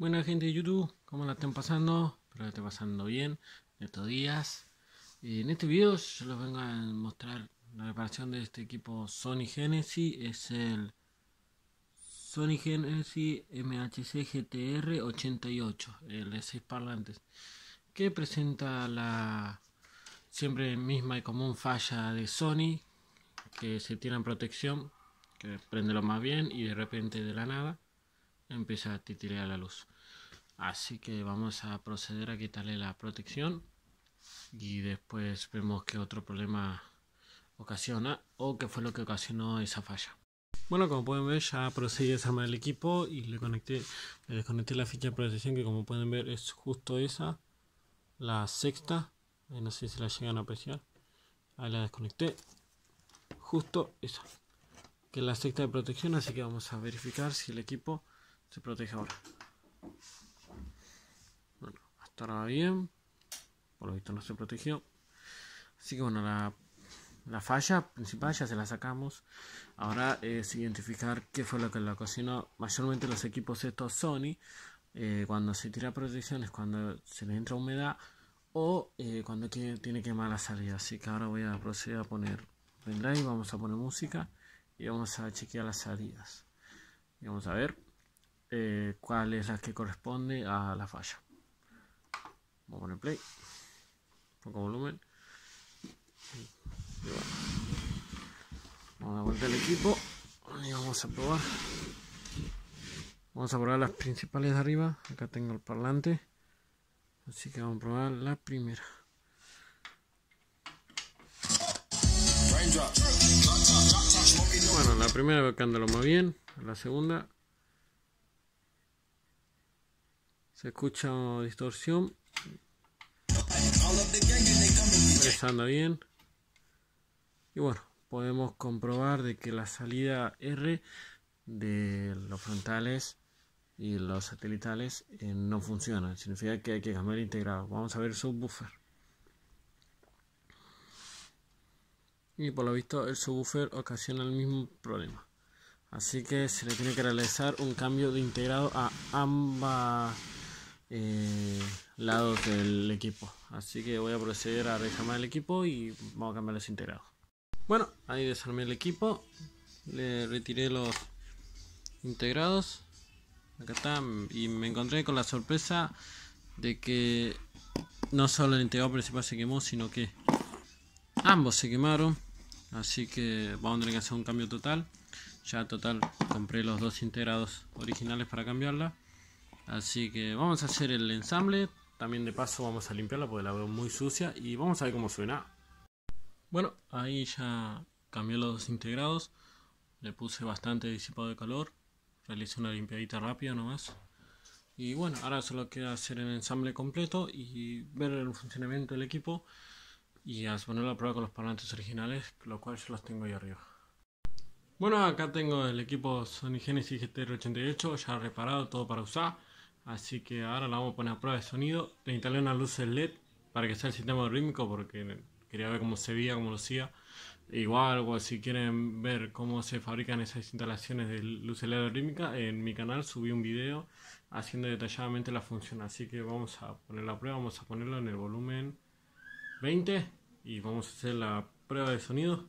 Buena gente de YouTube, ¿cómo la están pasando? Espero que estén pasando bien estos días. En este video yo les vengo a mostrar la reparación de este equipo Sony Genesis. Es el Sony Genesis MHC GTR 88, el de 6 parlantes, que presenta la siempre misma y común falla de Sony, que se tiene en protección, que prende lo más bien y de repente de la nada empieza a titilar la luz. Así que vamos a proceder a quitarle la protección y después vemos qué otro problema ocasiona o qué fue lo que ocasionó esa falla. Bueno, como pueden ver ya procedí a desarmar el equipo y le conecté, le desconecté la ficha de protección que como pueden ver es justo esa, la sexta, no sé si la llegan a apreciar, ahí la desconecté, justo esa, que es la sexta de protección, así que vamos a verificar si el equipo se protege ahora. Bueno, hasta ahora bien. Por lo visto no se protegió. Así que bueno, la, la falla principal ya se la sacamos. Ahora es identificar qué fue lo que la ocasionó. Mayormente los equipos estos Sony. Eh, cuando se tira protección es cuando se le entra humedad o eh, cuando tiene, tiene que la salida. Así que ahora voy a proceder a poner pendrive, vamos a poner música y vamos a chequear las salidas. Y vamos a ver. Eh, cuál es la que corresponde a la falla. Vamos a poner play, poco volumen. Vamos a vuelta el equipo y vamos a probar. Vamos a probar las principales de arriba. Acá tengo el parlante. Así que vamos a probar la primera. Bueno, la primera que anda lo más bien. La segunda Se escucha distorsión. Empezando bien. Y bueno, podemos comprobar de que la salida R de los frontales y los satelitales eh, no funciona. Significa que hay que cambiar integrado. Vamos a ver el subwoofer. Y por lo visto el subwoofer ocasiona el mismo problema. Así que se le tiene que realizar un cambio de integrado a ambas eh, lados del equipo. Así que voy a proceder a desarmar el equipo y vamos a cambiar los integrados. Bueno, ahí desarmé el equipo. Le retiré los integrados. Acá está. Y me encontré con la sorpresa de que no solo el integrado principal se quemó, sino que ambos se quemaron. Así que vamos a tener que hacer un cambio total. Ya total compré los dos integrados originales para cambiarla. Así que vamos a hacer el ensamble. También de paso vamos a limpiarla porque la veo muy sucia. Y vamos a ver cómo suena. Bueno, ahí ya cambié los dos integrados. Le puse bastante disipado de calor. Realicé una limpiadita rápida nomás. Y bueno, ahora solo queda hacer el ensamble completo y ver el funcionamiento del equipo. Y a ponerlo a prueba con los parlantes originales, lo cual yo los tengo ahí arriba. Bueno, acá tengo el equipo Sony Genesis GTR88 ya reparado, todo para usar. Así que ahora la vamos a poner a prueba de sonido. Le instalé una luz LED para que sea el sistema rítmico porque quería ver cómo se veía, cómo lo hacía. Igual, o si quieren ver cómo se fabrican esas instalaciones de luz LED rítmica, en mi canal subí un video haciendo detalladamente la función. Así que vamos a poner la prueba, vamos a ponerlo en el volumen 20 y vamos a hacer la prueba de sonido.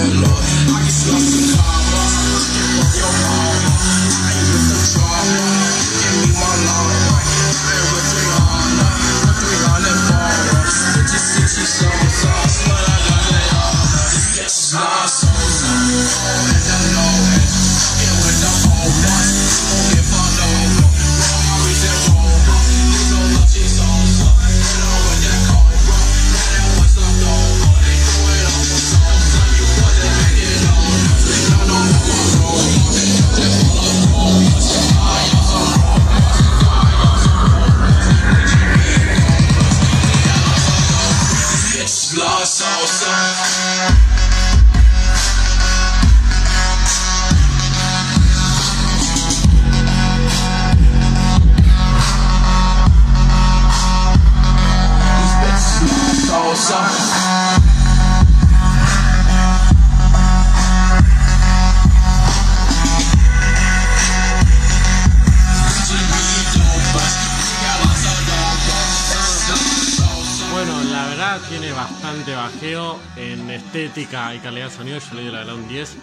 bastante bajeo en estética y calidad de sonido. Yo le doy la verdad un 10.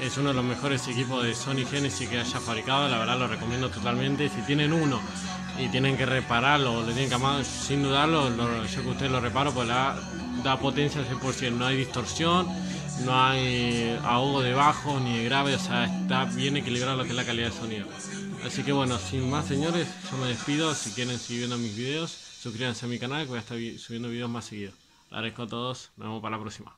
Es uno de los mejores equipos de Sony Genesis que haya fabricado. La verdad lo recomiendo totalmente. Si tienen uno y tienen que repararlo, le tienen que amar, sin dudarlo, lo- yo que ustedes lo reparo, pues da potencia al 100%. No hay distorsión, no hay ahogo de bajo ni de grave. O sea, está bien equilibrado lo que es la calidad de sonido. Así que bueno, sin más señores, yo me despido. Si quieren seguir viendo mis videos, suscríbanse a mi canal que voy a estar subiendo videos más seguidos. Agradezco a todos, nos vemos para la próxima.